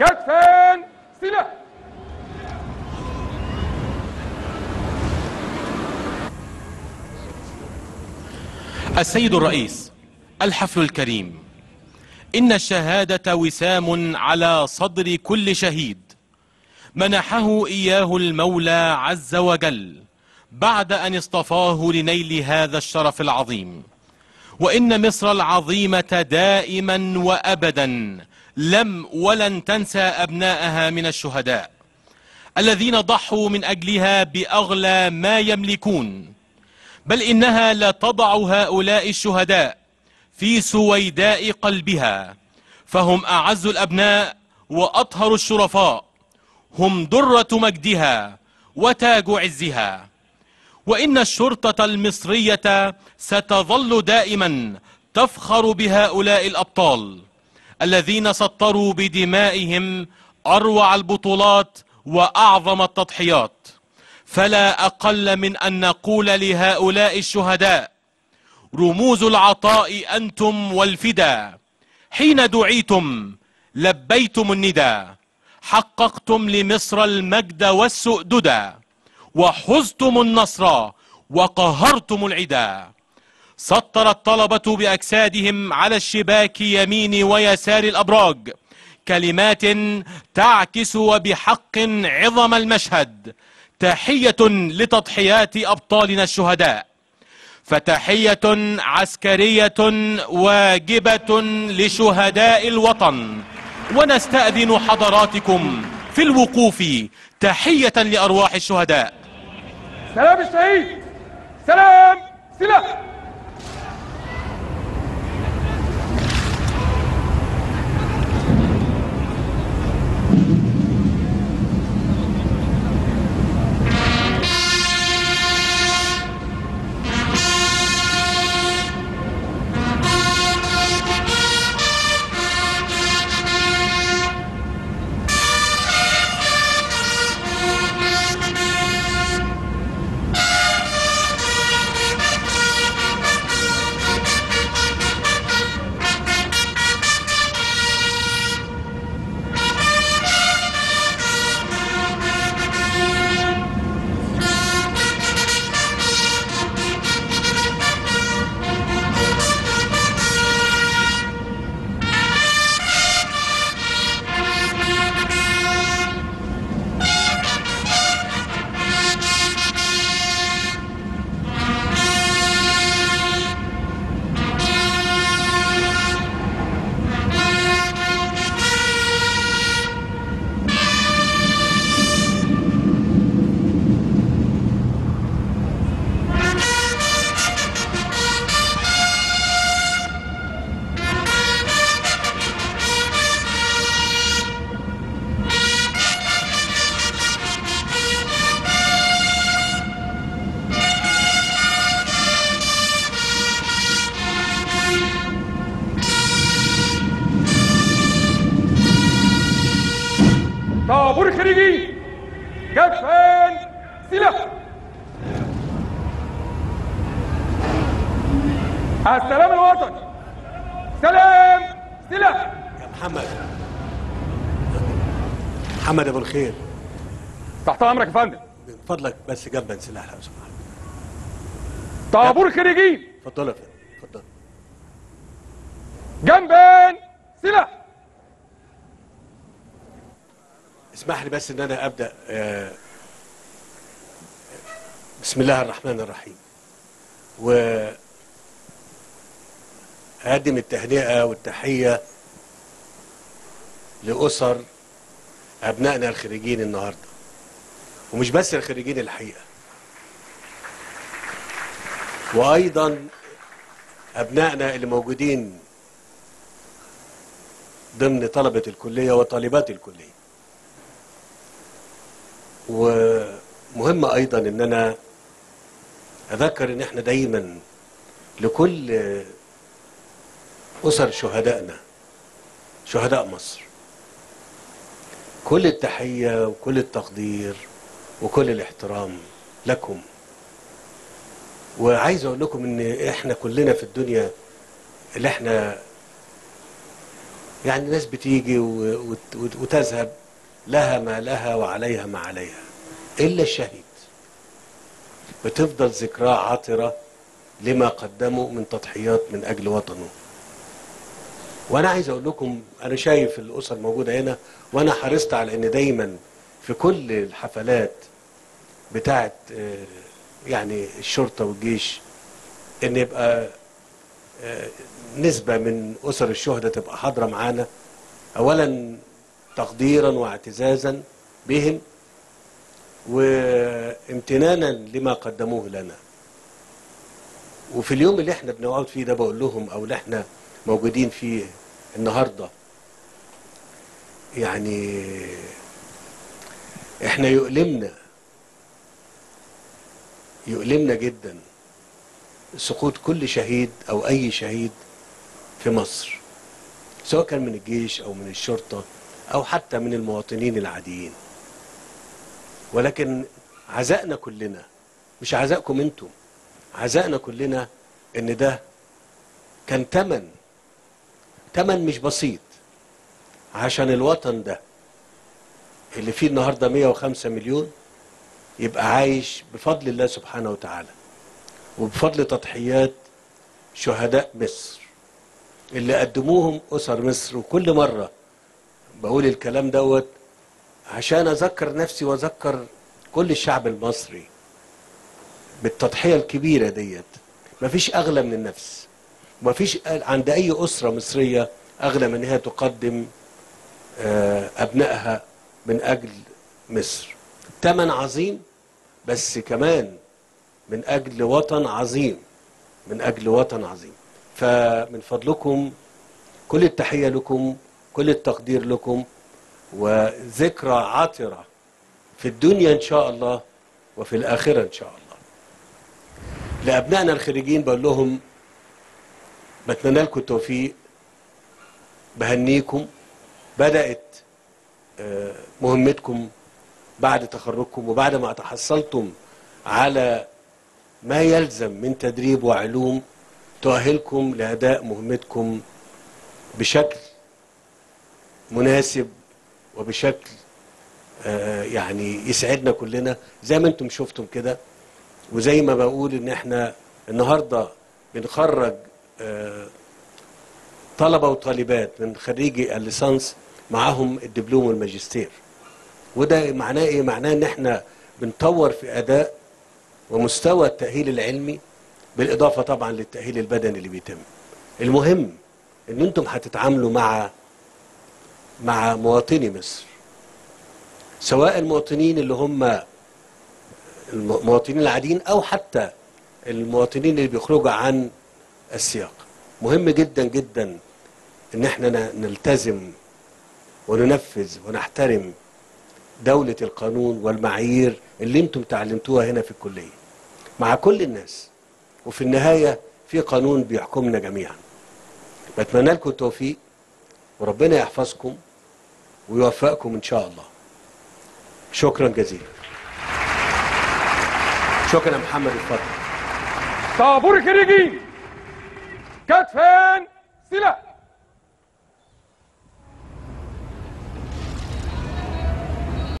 كتفا سلاح السيد الرئيس الحفل الكريم. إن الشهادة وسام على صدر كل شهيد. منحه إياه المولى عز وجل بعد أن اصطفاه لنيل هذا الشرف العظيم. وإن مصر العظيمة دائما وأبدا لم ولن تنسى أبناءها من الشهداء الذين ضحوا من أجلها بأغلى ما يملكون بل إنها لتضع هؤلاء الشهداء في سويداء قلبها فهم أعز الأبناء وأطهر الشرفاء هم درة مجدها وتاج عزها وإن الشرطة المصرية ستظل دائما تفخر بهؤلاء الأبطال. الذين سطروا بدمائهم أروع البطولات وأعظم التضحيات. فلا أقل من أن نقول لهؤلاء الشهداء رموز العطاء أنتم والفدا. حين دعيتم لبيتم الندى حققتم لمصر المجد والسؤددا وحزتم النصر وقهرتم العدا. سطر الطلبة بأجسادهم على الشباك يمين ويسار الأبراج. كلمات تعكس وبحق عظم المشهد. تحية لتضحيات أبطالنا الشهداء. فتحية عسكرية واجبة لشهداء الوطن. ونستأذن حضراتكم في الوقوف تحية لأرواح الشهداء. سلام الشهيد سلام سلاح. سلاح. السلام الوطني سلام. سلاح. يا محمد. محمد أبو الخير. تحت أمرك يا فندم. من فضلك بس جنبا سلاح لو سمحت طابور الخريجي اتفضل يا فندم. اتفضل جنبا سلاح. اسمح لي بس إن أنا أبدأ آه، بسم الله الرحمن الرحيم. و أقدم التهنئة والتحية لأسر أبنائنا الخريجين النهارده. ومش بس الخريجين الحقيقة. وأيضا أبنائنا اللي موجودين ضمن طلبة الكلية وطالبات الكلية. ومهم أيضا إن أنا أذكر إن إحنا دايما لكل أسر شهدائنا شهداء مصر. كل التحية وكل التقدير وكل الاحترام لكم. وعايز أقول لكم إن إحنا كلنا في الدنيا اللي إحنا يعني ناس بتيجي وتذهب لها ما لها وعليها ما عليها إلا الشهيد. بتفضل ذكراه عطرة لما قدموا من تضحيات من أجل وطنه. وأنا عايز أقول لكم أنا شايف الأسر موجودة هنا وأنا حرصت على أن دايما في كل الحفلات بتاعت آه، يعني الشرطة والجيش أن يبقى آه، نسبة من أسر الشهداء تبقى حاضرة معانا أولا تقديرا واعتزازا بهم وامتنانا لما قدموه لنا. وفي اليوم اللي إحنا بنقعد فيه ده بقول لهم أو اللي إحنا موجودين فيه النهارده يعني إحنا يؤلمنا يؤلمنا جدا سقوط كل شهيد أو اي شهيد في مصر سواء كان من الجيش أو من الشرطة أو حتى من المواطنين العاديين. ولكن عزائنا كلنا مش عزائكم أنتم عزائنا كلنا إن ده كان تمن تمن مش بسيط عشان الوطن ده اللي فيه النهارده 105 مليون يبقى عايش بفضل الله سبحانه وتعالى وبفضل تضحيات شهداء مصر اللي قدموهم أسر مصر. وكل مرة بقول الكلام دوت عشان أذكر نفسي وأذكر كل الشعب المصري بالتضحية الكبيرة ديت. مفيش أغلى من النفس. مفيش عند أي أسرة مصرية أغلى من أنها تقدم آه، أبنائها من أجل مصر. ثمن عظيم بس كمان من أجل وطن عظيم. من أجل وطن عظيم. فمن فضلكم كل التحية لكم كل التقدير لكم. وذكرى عطرة في الدنيا إن شاء الله وفي الآخرة إن شاء الله. لأبنائنا الخريجين بقول لهم بتمنى لكم التوفيق. بهنيكم. بدأت آه، مهمتكم بعد تخرجكم وبعد ما تحصلتم على ما يلزم من تدريب وعلوم تؤهلكم لأداء مهمتكم بشكل مناسب وبشكل آه، يعني يسعدنا كلنا. زي ما أنتم شفتم كده وزي ما بقول ان إحنا النهارده بنخرج آه، طلبة وطالبات من خريجي الليسانس معاهم الدبلوم والماجستير. وده معناه إيه؟ معناه ان إحنا بنطور في أداء ومستوى التأهيل العلمي بالإضافة طبعا للتأهيل البدني اللي بيتم. المهم إن أنتم هتتعاملوا مع مع مواطني مصر. سواء المواطنين اللي هم المواطنين العاديين أو حتى المواطنين اللي بيخرجوا عن السياق. مهم جدا جدا إن إحنا نلتزم وننفذ ونحترم دولة القانون والمعايير اللي أنتم تعلمتوها هنا في الكلية. مع كل الناس. وفي النهاية في قانون بيحكمنا جميعا. بتمنى لكم التوفيق. وربنا يحفظكم. ويوفقكم إن شاء الله. شكرا جزيلا. شكرا محمد اتفضل طابور الخريجين كتفين سلاح.